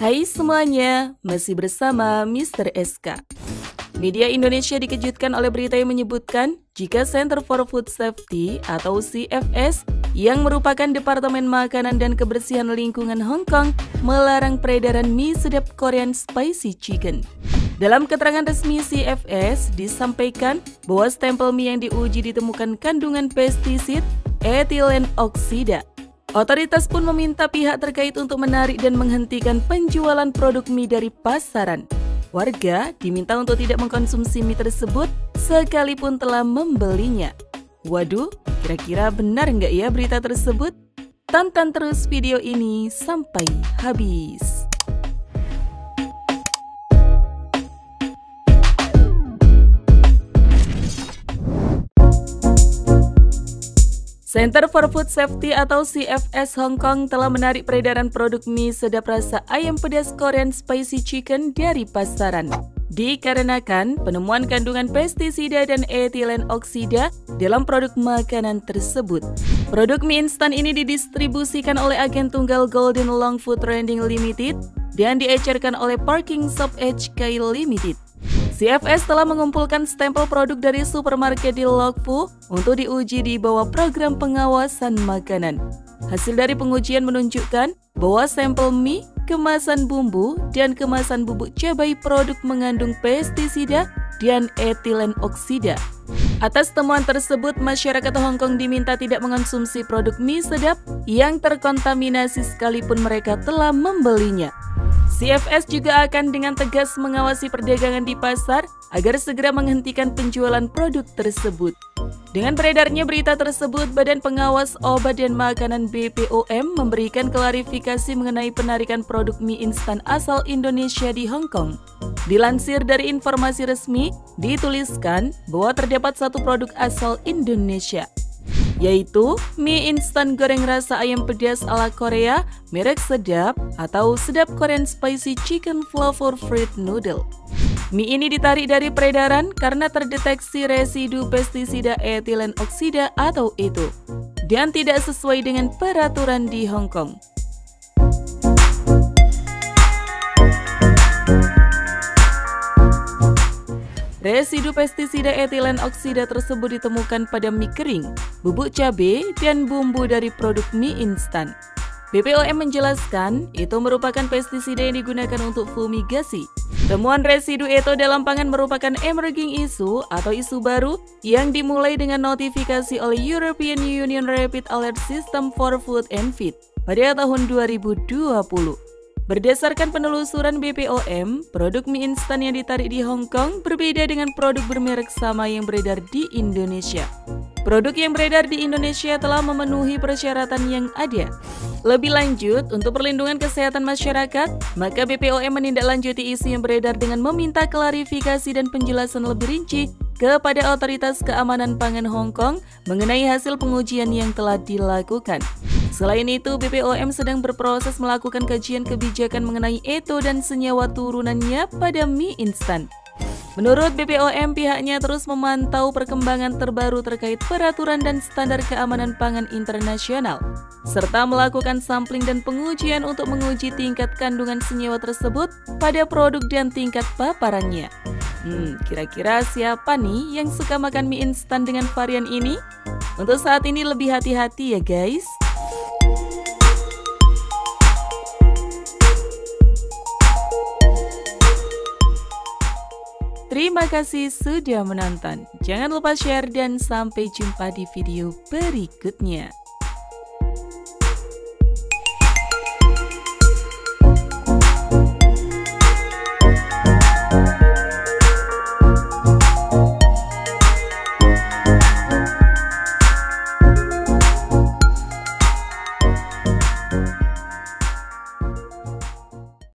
Hai semuanya, masih bersama Mr. SK. Media Indonesia dikejutkan oleh berita yang menyebutkan jika Center for Food Safety atau CFS yang merupakan Departemen Makanan dan Kebersihan Lingkungan Hong Kong melarang peredaran mie sedap Korean Spicy Chicken. Dalam keterangan resmi CFS disampaikan bahwa stempel mie yang diuji ditemukan kandungan pestisid etilen oksida Otoritas pun meminta pihak terkait untuk menarik dan menghentikan penjualan produk mie dari pasaran. Warga diminta untuk tidak mengkonsumsi mie tersebut sekalipun telah membelinya. Waduh, kira-kira benar nggak ya berita tersebut? Tonton terus video ini sampai habis. Center for Food Safety atau CFS Hong Kong telah menarik peredaran produk mie sedap rasa ayam pedas Korean Spicy Chicken dari pasaran. Dikarenakan penemuan kandungan pestisida dan etilen oksida dalam produk makanan tersebut. Produk mie instan ini didistribusikan oleh agen tunggal Golden Long Food Trending Limited dan diecerkan oleh Parking Shop HK Limited. CFS telah mengumpulkan stempel produk dari supermarket di Lokfu untuk diuji di bawah program pengawasan makanan. Hasil dari pengujian menunjukkan bahwa sampel mie, kemasan bumbu, dan kemasan bubuk cabai produk mengandung pestisida dan etilen oksida. Atas temuan tersebut, masyarakat Hong Kong diminta tidak mengonsumsi produk mie sedap yang terkontaminasi sekalipun mereka telah membelinya. CFS juga akan dengan tegas mengawasi perdagangan di pasar agar segera menghentikan penjualan produk tersebut. Dengan beredarnya berita tersebut, Badan Pengawas Obat dan Makanan BPOM memberikan klarifikasi mengenai penarikan produk mie instan asal Indonesia di Hong Kong. Dilansir dari informasi resmi, dituliskan bahwa terdapat satu produk asal Indonesia yaitu mie instan goreng rasa ayam pedas ala Korea merek sedap atau sedap Korean Spicy Chicken Flavor Fruit Noodle. Mie ini ditarik dari peredaran karena terdeteksi residu pestisida etilen oksida atau itu dan tidak sesuai dengan peraturan di Hong Kong. Residu pestisida etilen oksida tersebut ditemukan pada mie kering, bubuk cabai, dan bumbu dari produk mie instan. BPOM menjelaskan, itu merupakan pestisida yang digunakan untuk fumigasi. Temuan residu itu dalam pangan merupakan emerging issue atau isu baru yang dimulai dengan notifikasi oleh European Union Rapid Alert System for Food and Feed pada tahun 2020. Berdasarkan penelusuran BPOM, produk mie instan yang ditarik di Hong Kong berbeda dengan produk bermerek sama yang beredar di Indonesia. Produk yang beredar di Indonesia telah memenuhi persyaratan yang ada. Lebih lanjut, untuk perlindungan kesehatan masyarakat, maka BPOM menindaklanjuti isu yang beredar dengan meminta klarifikasi dan penjelasan lebih rinci kepada Otoritas Keamanan Pangan Hong Kong mengenai hasil pengujian yang telah dilakukan. Selain itu, BPOM sedang berproses melakukan kajian kebijakan mengenai ETO dan senyawa turunannya pada mie instan. Menurut BPOM, pihaknya terus memantau perkembangan terbaru terkait peraturan dan standar keamanan pangan internasional, serta melakukan sampling dan pengujian untuk menguji tingkat kandungan senyawa tersebut pada produk dan tingkat paparannya. Hmm, kira-kira siapa nih yang suka makan mie instan dengan varian ini? Untuk saat ini lebih hati-hati ya guys. Terima kasih sudah menonton. Jangan lupa share dan sampai jumpa di video berikutnya.